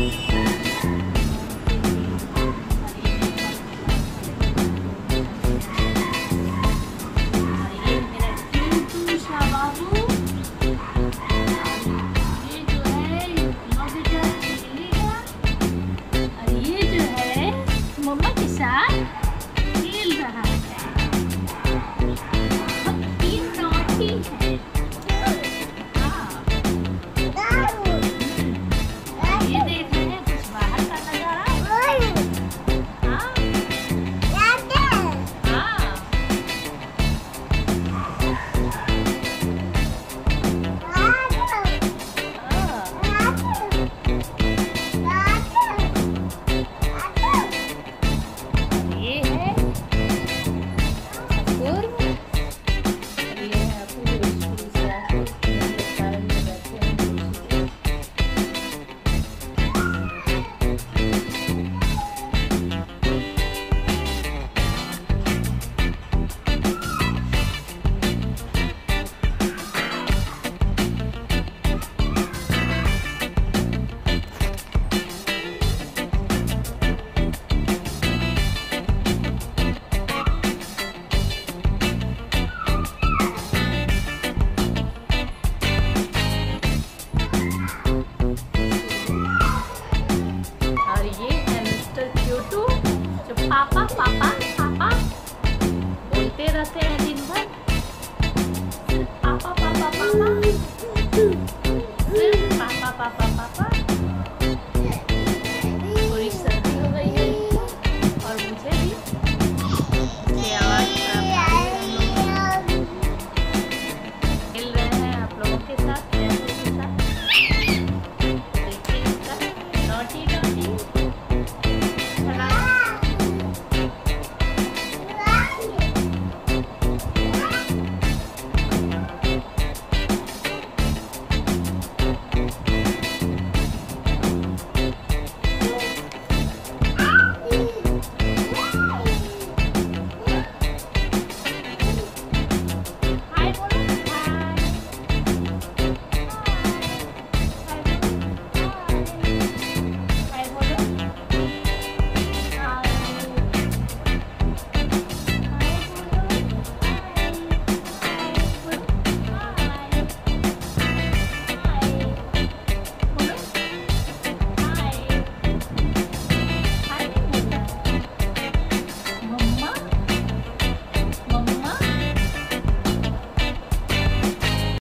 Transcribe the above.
Bye. papá, papá, papá. Volteate